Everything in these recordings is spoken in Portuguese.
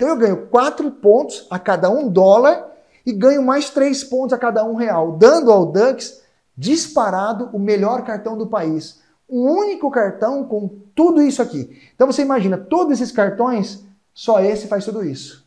Então eu ganho 4 pontos a cada um dólar e ganho mais 3 pontos a cada um real, dando ao Dux disparado o melhor cartão do país. Um único cartão com tudo isso aqui. Então você imagina, todos esses cartões, só esse faz tudo isso.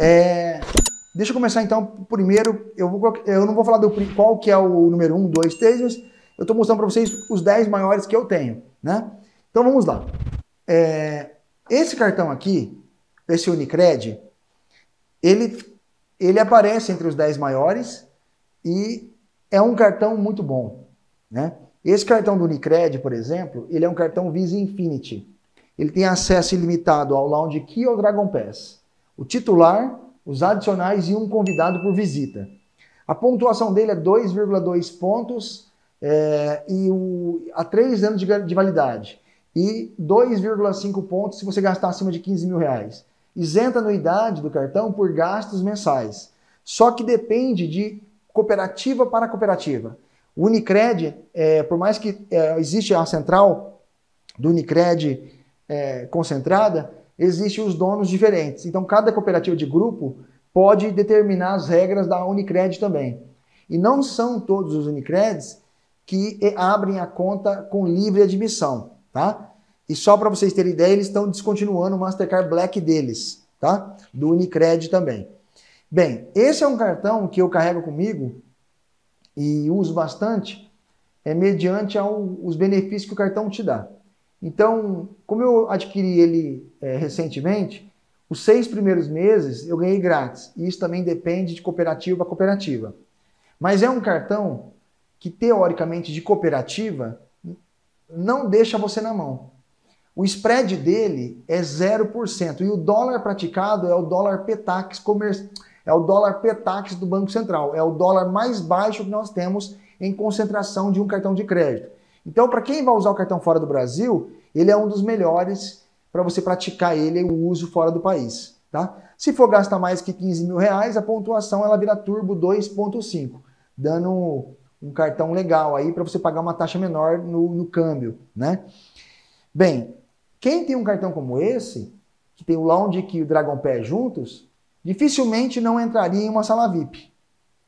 É, deixa eu começar então, primeiro, eu, vou, eu não vou falar do qual que é o número 1, 2, 3, mas eu estou mostrando para vocês os 10 maiores que eu tenho, né? Então vamos lá. É, esse cartão aqui, esse Unicred, ele, ele aparece entre os 10 maiores e é um cartão muito bom, né? Esse cartão do Unicred, por exemplo, ele é um cartão Visa Infinity. Ele tem acesso ilimitado ao Lounge Key ou Dragon Pass o titular, os adicionais e um convidado por visita. A pontuação dele é 2,2 pontos é, e o, há 3 anos de, de validade. E 2,5 pontos se você gastar acima de 15 mil reais. Isenta a anuidade do cartão por gastos mensais. Só que depende de cooperativa para cooperativa. O Unicred, é, por mais que é, existe a central do Unicred é, concentrada, existem os donos diferentes. Então, cada cooperativa de grupo pode determinar as regras da Unicred também. E não são todos os Unicreds que abrem a conta com livre admissão, tá? E só para vocês terem ideia, eles estão descontinuando o Mastercard Black deles, tá? Do Unicred também. Bem, esse é um cartão que eu carrego comigo e uso bastante, é mediante ao, os benefícios que o cartão te dá. Então, como eu adquiri ele é, recentemente, os seis primeiros meses eu ganhei grátis. E isso também depende de cooperativa para cooperativa. Mas é um cartão que, teoricamente, de cooperativa, não deixa você na mão. O spread dele é 0%. E o dólar praticado é o dólar PETAX comercial. É o dólar PETAX do Banco Central. É o dólar mais baixo que nós temos em concentração de um cartão de crédito. Então, para quem vai usar o cartão fora do Brasil, ele é um dos melhores para você praticar ele o uso fora do país. Tá? Se for gastar mais que 15 mil reais, a pontuação ela vira Turbo 2.5, dando um, um, cartão legal aí para você pagar uma taxa menor no, no câmbio. Né? Bem, quem tem um cartão como esse, que tem o Lounge e o Dragon Pé juntos, dificilmente não entraria em uma sala VIP.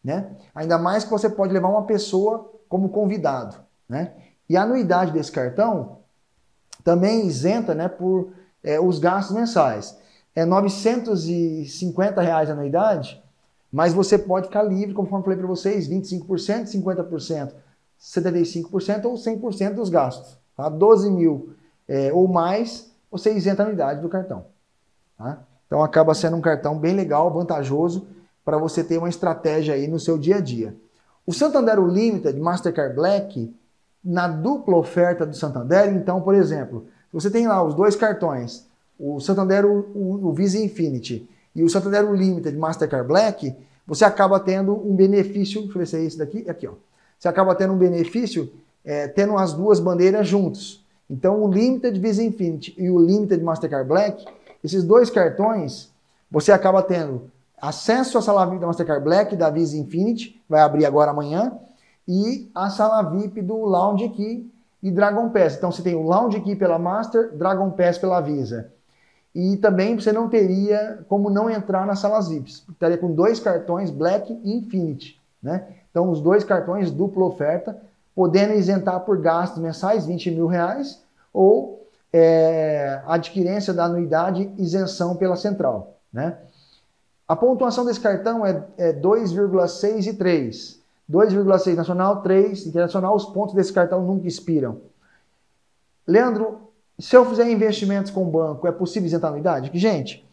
Né? Ainda mais que você pode levar uma pessoa como convidado. Né? E a anuidade desse cartão também isenta né, por é, os gastos mensais. É 950 reais a anuidade, mas você pode ficar livre, conforme falei para vocês, 25%, 50%, 75% ou 100% dos gastos. Tá? 12 mil é, ou mais, você isenta a anuidade do cartão. Tá? Então acaba sendo um cartão bem legal, vantajoso, para você ter uma estratégia aí no seu dia a dia. O Santander Limited Mastercard Black na dupla oferta do Santander, então, por exemplo, você tem lá os dois cartões, o Santander, o, o, Visa Infinity e o Santander Limited Mastercard Black, você acaba tendo um benefício, deixa eu ver se é esse daqui, aqui ó, você acaba tendo um benefício é, tendo as duas bandeiras juntos. Então o Limited Visa Infinity e o Limited Mastercard Black, esses dois cartões, você acaba tendo acesso à sala da Mastercard Black da Visa Infinity, vai abrir agora amanhã, e a sala VIP do Lounge Key e Dragon Pass. Então você tem o Lounge Key pela Master, Dragon Pass pela Visa. E também você não teria como não entrar nas salas VIPs. Estaria com dois cartões Black e Infinity. Né? Então os dois cartões dupla oferta, podendo isentar por gastos mensais 20 mil reais ou é, adquirência da anuidade isenção pela central. Né? A pontuação desse cartão é, é 2,6 e 3. 2,6 nacional, 3 internacional, os pontos desse cartão nunca expiram. Leandro, se eu fizer investimentos com o banco, é possível isentar anuidade? Gente,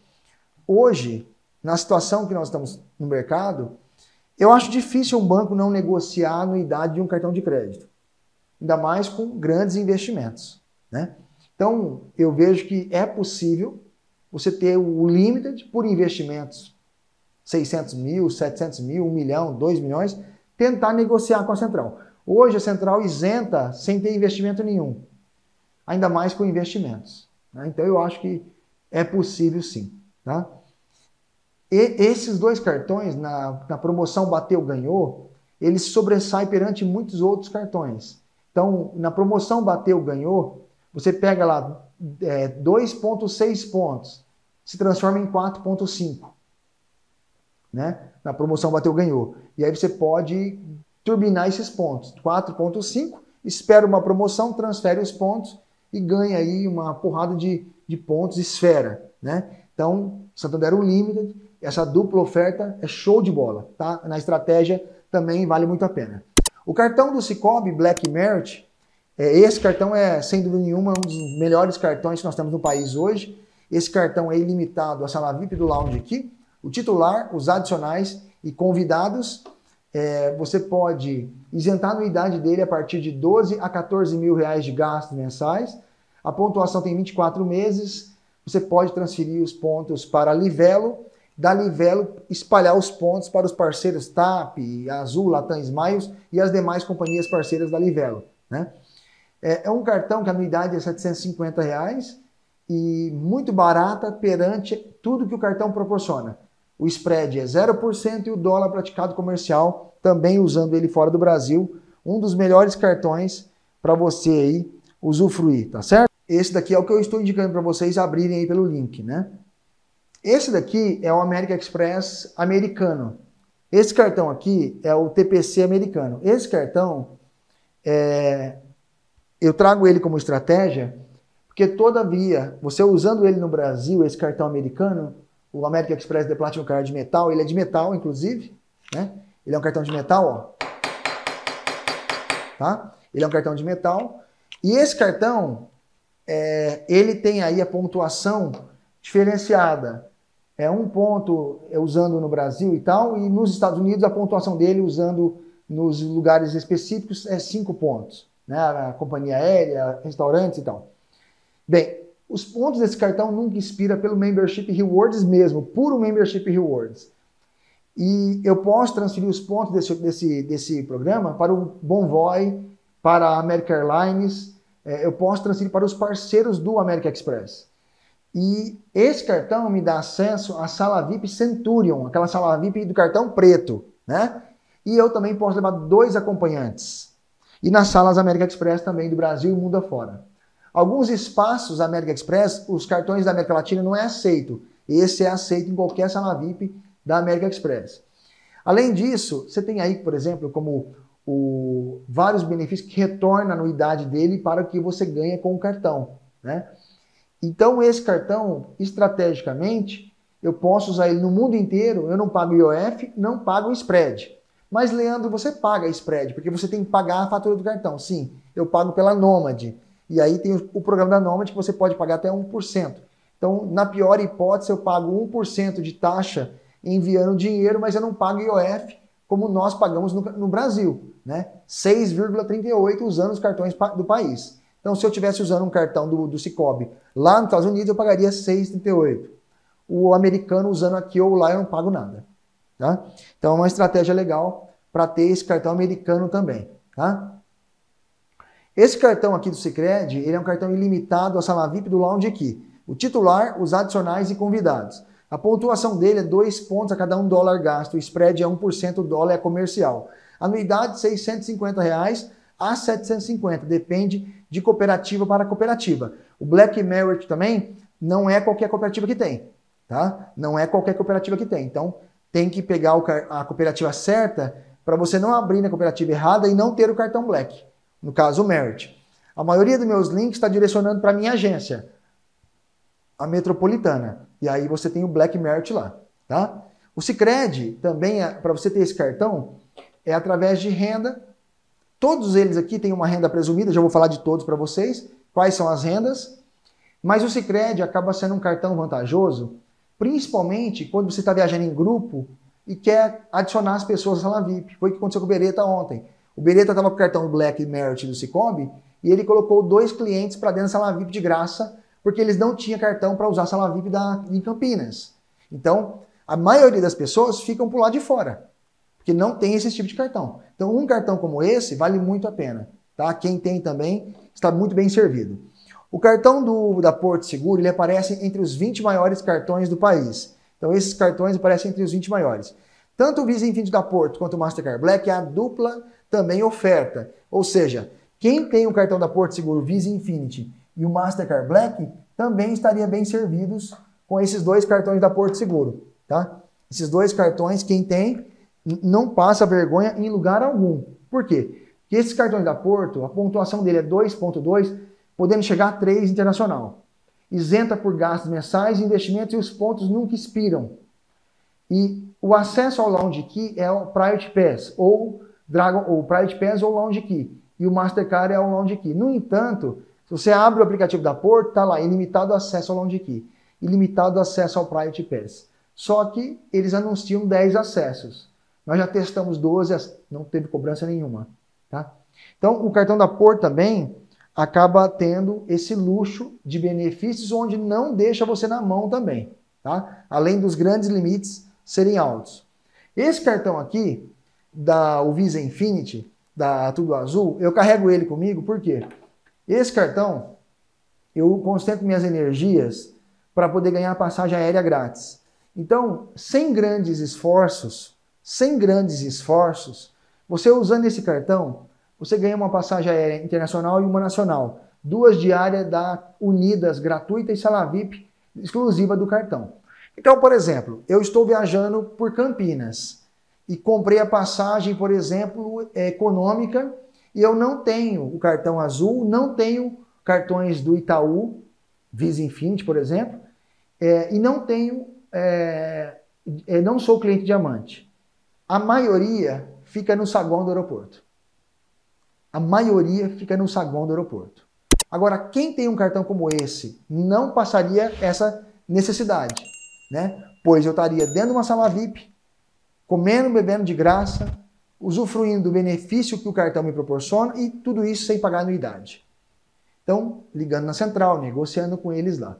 hoje, na situação que nós estamos no mercado, eu acho difícil um banco não negociar a anuidade de um cartão de crédito. Ainda mais com grandes investimentos. Né? Então, eu vejo que é possível você ter o limited por investimentos 600 mil, 700 mil, 1 milhão, 2 milhões, tentar negociar com a central. Hoje a central isenta sem ter investimento nenhum, ainda mais com investimentos. Né? Então eu acho que é possível sim. Tá? E esses dois cartões, na, na promoção Bateu Ganhou, eles sobressaem perante muitos outros cartões. Então, na promoção Bateu Ganhou, você pega lá é, 2,6 pontos, se transforma em 4,5. Né? Na promoção Bateu Ganhou. E aí você pode turbinar esses pontos. 4,5, espera uma promoção, transfere os pontos e ganha aí uma porrada de, de pontos esfera. Né? Então, Santander Unlimited essa dupla oferta é show de bola, tá? Na estratégia também vale muito a pena. O cartão do Cicobi Black Merit, é, esse cartão é, sem dúvida nenhuma, um dos melhores cartões que nós temos no país hoje. Esse cartão é ilimitado a sala VIP do lounge aqui. O titular, os adicionais e convidados, é, você pode isentar a anuidade dele a partir de 12 a 14 mil reais de gastos mensais. A pontuação tem 24 meses. Você pode transferir os pontos para Livelo da Livelo espalhar os pontos para os parceiros TAP, Azul, Latam Smiles e as demais companhias parceiras da Livelo. Né? É, é, um cartão que a anuidade é 750 reais e muito barata perante tudo que o cartão proporciona. O spread é 0% e o dólar praticado comercial, também usando ele fora do Brasil, um dos melhores cartões para você aí usufruir, tá certo? Esse daqui é o que eu estou indicando para vocês abrirem aí pelo link, né? Esse daqui é o American Express americano. Esse cartão aqui é o TPC americano. Esse cartão, é, eu trago ele como estratégia, porque todavia, você usando ele no Brasil, esse cartão americano, o American Express The Platinum Card de metal, ele é de metal, inclusive, né? Ele é um cartão de metal, ó. Tá? Ele é um cartão de metal. E esse cartão, é, ele tem aí a pontuação diferenciada é um ponto é, usando no Brasil e tal, e nos Estados Unidos a pontuação dele usando nos lugares específicos é cinco pontos, né? A companhia aérea, restaurantes e tal. Bem, os pontos desse cartão nunca expira pelo Membership Rewards mesmo, puro Membership Rewards. E eu posso transferir os pontos desse, desse, desse programa para o Bonvoy, para a American Airlines, é, eu posso transferir para os parceiros do American Express. E esse cartão me dá acesso à sala VIP Centurion, aquela sala VIP do cartão preto, né? E eu também posso levar dois acompanhantes. E nas salas América Express também do Brasil e mundo afora. Alguns espaços América Express, os cartões da América Latina não é aceito. Esse é aceito em qualquer sala VIP da América Express. Além disso, você tem aí, por exemplo, como o, vários benefícios que retornam a anuidade dele para o que você ganha com o cartão, né? Então, esse cartão, estrategicamente, eu posso usar ele no mundo inteiro, eu não pago IOF, não pago spread. Mas, Leandro, você paga spread, porque você tem que pagar a fatura do cartão. Sim, eu pago pela Nomad. E aí tem o programa da Nomad que você pode pagar até 1%. Então, na pior hipótese, eu pago 1% de taxa enviando dinheiro, mas eu não pago IOF como nós pagamos no, no Brasil, né? 6,38 usando os cartões do país. Então, se eu estivesse usando um cartão do, do Cicobi lá nos Estados Unidos, eu pagaria 6,38. O americano usando aqui ou lá, eu não pago nada. Tá? Então, é uma estratégia legal para ter esse cartão americano também. Tá? Esse cartão aqui do Cicred, ele é um cartão ilimitado à sala VIP do Lounge aqui. O titular, os adicionais e convidados. A pontuação dele é 2 pontos a cada um dólar gasto. O spread é 1%, o dólar é comercial. Anuidade, 650 reais a 750, depende de cooperativa para cooperativa. O Black Merit também não é qualquer cooperativa que tem, tá? Não é qualquer cooperativa que tem. Então, tem que pegar a cooperativa certa para você não abrir na cooperativa errada e não ter o cartão Black. No caso, o Merit. A maioria dos meus links está direcionando para minha agência, a metropolitana. E aí você tem o Black Merit lá, tá? O Cicred também, é, para você ter esse cartão, é através de renda Todos eles aqui têm uma renda presumida, já vou falar de todos para vocês, quais são as rendas. Mas o Sicredi acaba sendo um cartão vantajoso, principalmente quando você está viajando em grupo e quer adicionar as pessoas à sala VIP. Foi o que aconteceu com o Beretta ontem. O Beretta estava com o cartão Black Merit do Cicobi e ele colocou dois clientes para dentro da sala VIP de graça, porque eles não tinham cartão para usar a sala VIP da, em Campinas. Então, a maioria das pessoas ficam por lá de fora que não tem esse tipo de cartão. Então, um cartão como esse vale muito a pena. Tá? Quem tem também está muito bem servido. O cartão do, da Porto Seguro ele aparece entre os 20 maiores cartões do país. Então, esses cartões aparecem entre os 20 maiores. Tanto o Visa Infinity da Porto quanto o Mastercard Black, a dupla também oferta. Ou seja, quem tem o cartão da Porto Seguro Visa Infinity e o Mastercard Black também estaria bem servidos com esses dois cartões da Porto Seguro, tá? Esses dois cartões, quem tem, não passa vergonha em lugar algum. Por quê? Porque esses cartões da Porto, a pontuação dele é 2.2, podendo chegar a 3 internacional. Isenta por gastos mensais, investimentos e os pontos nunca expiram. E o acesso ao Lounge Key é o Private Pass, ou Dragon, ou Private Pass ou Lounge Key. E o Mastercard é o Lounge Key. No entanto, se você abre o aplicativo da Porto, está lá, ilimitado acesso ao Lounge Key, ilimitado acesso ao Private Pass. Só que eles anunciam 10 acessos. Nós já testamos 12, não teve cobrança nenhuma. Tá? Então, o cartão da Porto também acaba tendo esse luxo de benefícios onde não deixa você na mão também. Tá? Além dos grandes limites serem altos. Esse cartão aqui, da o Visa Infinity, da Tudo Azul, eu carrego ele comigo, por quê? Esse cartão, eu concentro minhas energias para poder ganhar passagem aérea grátis. Então, sem grandes esforços, sem grandes esforços, você usando esse cartão, você ganha uma passagem aérea internacional e uma nacional, duas diárias da Unidas gratuita e sala VIP exclusiva do cartão. Então, por exemplo, eu estou viajando por Campinas e comprei a passagem, por exemplo, econômica e eu não tenho o cartão azul, não tenho cartões do Itaú, Visa Infinity, por exemplo, é, e não tenho, é, é, não sou cliente diamante. A maioria fica no saguão do aeroporto. A maioria fica no saguão do aeroporto. Agora, quem tem um cartão como esse não passaria essa necessidade, né? Pois eu estaria dentro de uma sala VIP, comendo, bebendo de graça, usufruindo do benefício que o cartão me proporciona e tudo isso sem pagar anuidade. Então, ligando na central, negociando com eles lá. A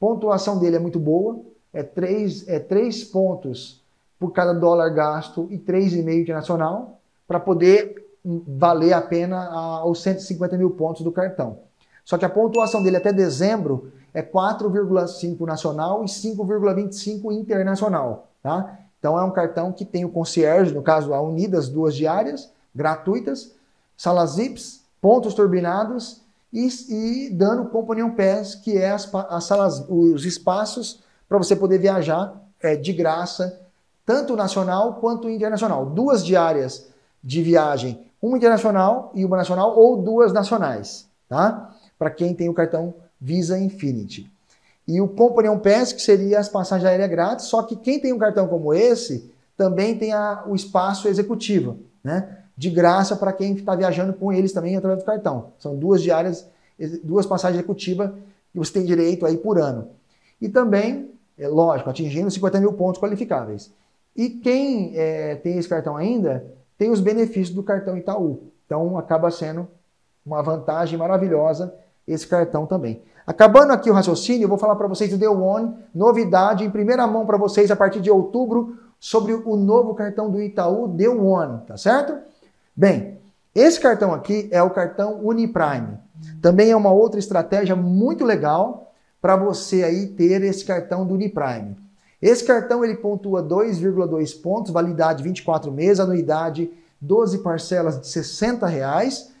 pontuação dele é muito boa, é 3, é 3 pontos por cada dólar gasto e 3,5 internacional, para poder valer a pena os 150 mil pontos do cartão. Só que a pontuação dele até dezembro é 4,5 nacional e 5,25 internacional, tá? Então é um cartão que tem o concierge, no caso a Unidas, duas diárias, gratuitas, salas VIPs, pontos turbinados e, e dando Companion Pass, que é as, as salas, os espaços para você poder viajar é, de graça, tanto nacional quanto internacional. Duas diárias de viagem, uma internacional e uma nacional, ou duas nacionais, tá? Para quem tem o cartão Visa Infinity. E o Companion Pass, que seria as passagens aéreas grátis, só que quem tem um cartão como esse também tem a, o espaço executivo, né? De graça para quem está viajando com eles também através do cartão. São duas diárias, duas passagens executivas que você tem direito aí por ano. E também, é lógico, atingindo 50 mil pontos qualificáveis. E quem é, tem esse cartão ainda tem os benefícios do cartão Itaú. Então acaba sendo uma vantagem maravilhosa esse cartão também. Acabando aqui o raciocínio, eu vou falar para vocês do The One, novidade em primeira mão para vocês a partir de outubro sobre o novo cartão do Itaú The One, tá certo? Bem, esse cartão aqui é o cartão Uniprime. Também é uma outra estratégia muito legal para você aí ter esse cartão do Uniprime. Esse cartão ele pontua 2,2 pontos, validade 24 meses, anuidade 12 parcelas de 60 reais.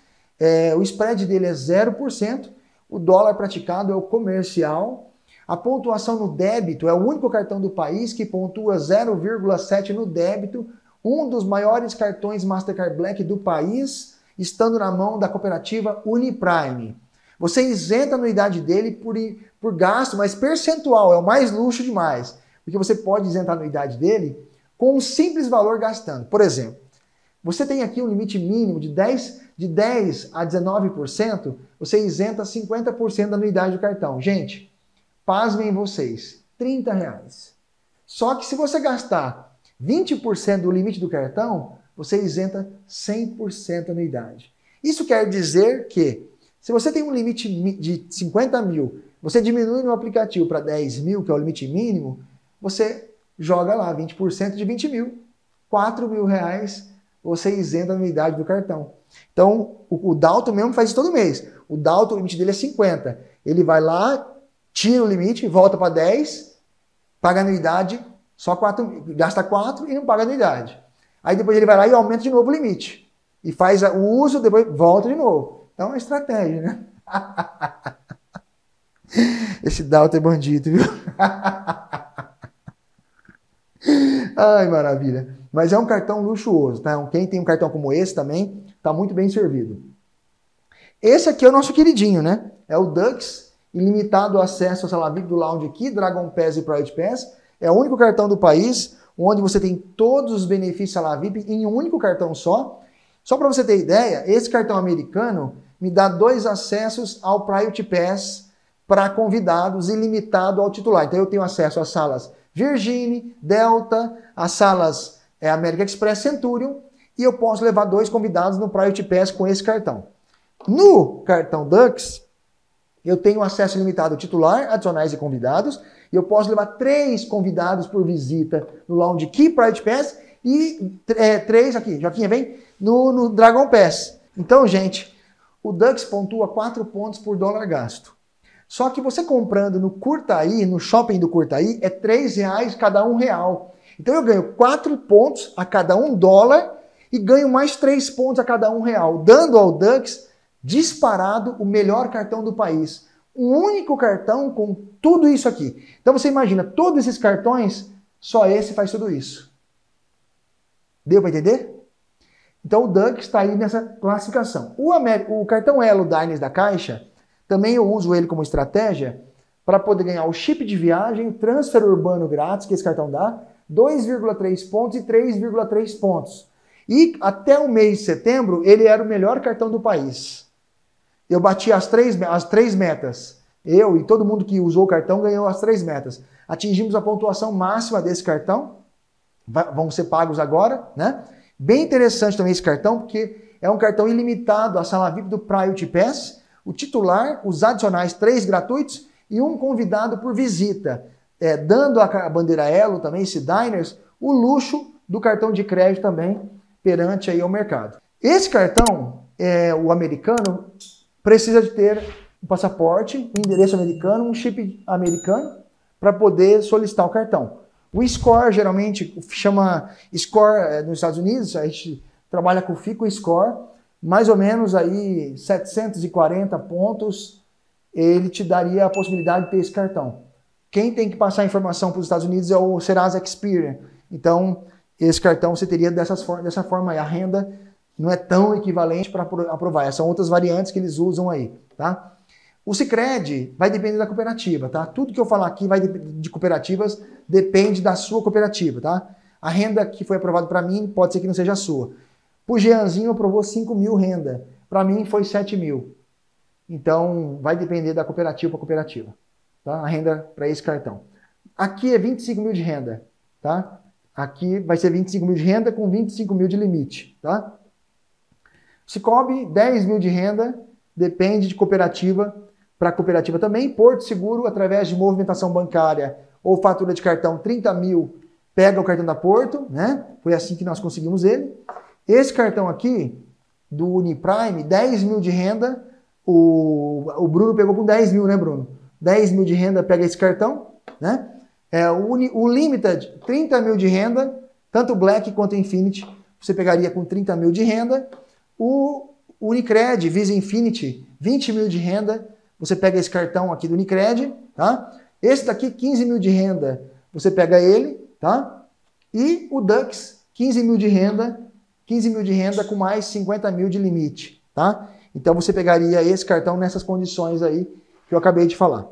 É, o spread dele é 0%. O dólar praticado é o comercial. A pontuação no débito é o único cartão do país que pontua 0,7 no débito, um dos maiores cartões Mastercard Black do país, estando na mão da cooperativa Uniprime. Você isenta a anuidade dele por, por gasto, mas percentual, é o mais luxo demais. Porque você pode isentar a anuidade dele com um simples valor gastando. Por exemplo, você tem aqui um limite mínimo de 10, de 10 a 19%, você isenta 50% da anuidade do cartão. Gente, pasmem vocês, 30 reais. Só que se você gastar 20% do limite do cartão, você isenta 100% da anuidade. Isso quer dizer que, se você tem um limite de 50 mil, você diminui no aplicativo para 10 mil, que é o limite mínimo, você joga lá 20% de 20 mil, 4 mil reais você isenta a anuidade do cartão. Então, o, o Dalton mesmo faz isso todo mês. O Dalton, o limite dele é 50. Ele vai lá, tira o limite, volta para 10, paga anuidade, só 4, gasta 4 e não paga anuidade. Aí depois ele vai lá e aumenta de novo o limite. E faz o uso, depois volta de novo. Então é uma estratégia, né? Esse Dalton é bandido, viu? Ai, maravilha. Mas é um cartão luxuoso, tá? Quem tem um cartão como esse também está muito bem servido. Esse aqui é o nosso queridinho, né? É o Dux, ilimitado acesso ao sala VIP do Lounge aqui, Dragon Pass e Private Pass. É o único cartão do país onde você tem todos os benefícios sala VIP em um único cartão só. Só para você ter ideia, esse cartão americano me dá dois acessos ao Private Pass para convidados ilimitado ao titular. Então eu tenho acesso às salas Virgin, Delta, as salas é, American Express, Centurion e eu posso levar dois convidados no Private Pass com esse cartão. No cartão Dux, eu tenho acesso ilimitado ao titular, adicionais e convidados, e eu posso levar três convidados por visita no Lounge Key Private Pass e é, três aqui, Joaquim, vem, no, no Dragon Pass. Então, gente, o Dux pontua 4 pontos por dólar gasto. Só que você comprando no Curtaí, no shopping do Curtaí, é 3 reais cada um real. Então eu ganho 4 pontos a cada um dólar e ganho mais 3 pontos a cada um real, dando ao Dux disparado o melhor cartão do país. Um único cartão com tudo isso aqui. Então você imagina, todos esses cartões, só esse faz tudo isso. Deu para entender? Então o Dux está aí nessa classificação. O, o cartão Elo Dines da Caixa, também eu uso ele como estratégia para poder ganhar o chip de viagem, transfer urbano grátis, que esse cartão dá, 2,3 pontos e 3,3 pontos. E até o mês de setembro, ele era o melhor cartão do país. Eu bati as três, as três metas. Eu e todo mundo que usou o cartão ganhou as três metas. Atingimos a pontuação máxima desse cartão. Vão ser pagos agora, né? Bem interessante também esse cartão, porque é um cartão ilimitado a sala VIP do Priority Pass, o titular, os adicionais, três gratuitos e um convidado por visita, é, dando a bandeira Elo também, esse Diners, o luxo do cartão de crédito também perante aí ao mercado. Esse cartão, é, o americano, precisa de ter um passaporte, um endereço americano, um chip americano para poder solicitar o cartão. O score geralmente chama score é, nos Estados Unidos, a gente trabalha com o FICO Score, mais ou menos aí 740 pontos, ele te daria a possibilidade de ter esse cartão. Quem tem que passar a informação para os Estados Unidos é o Serasa Experian. Então, esse cartão você teria dessas, dessa forma aí. A renda não é tão equivalente para aprovar. São outras variantes que eles usam aí, tá? O Cicred vai depender da cooperativa, tá? Tudo que eu falar aqui vai de cooperativas depende da sua cooperativa, tá? A renda que foi aprovada para mim pode ser que não seja a sua. O Jeanzinho aprovou 5 mil renda. Para mim foi 7 mil. Então vai depender da cooperativa para cooperativa. Tá? A renda para esse cartão. Aqui é 25 mil de renda. Tá? Aqui vai ser 25 mil de renda com 25 mil de limite. Tá? Cicobi, 10 mil de renda, depende de cooperativa para cooperativa também. Porto Seguro, através de movimentação bancária ou fatura de cartão, 30 mil, pega o cartão da Porto, né? Foi assim que nós conseguimos ele. Esse cartão aqui, do Uniprime, 10 mil de renda, o, o Bruno pegou com 10 mil, né, Bruno? 10 mil de renda, pega esse cartão, né? É, o, o Limited, 30 mil de renda, tanto Black quanto Infinity, você pegaria com 30 mil de renda. O Unicred, Visa Infinity, 20 mil de renda, você pega esse cartão aqui do Unicred, tá? Esse daqui, 15 mil de renda, você pega ele, tá? E o Dux, 15 mil de renda, 15 mil de renda com mais 50 mil de limite, tá? Então você pegaria esse cartão nessas condições aí que eu acabei de falar.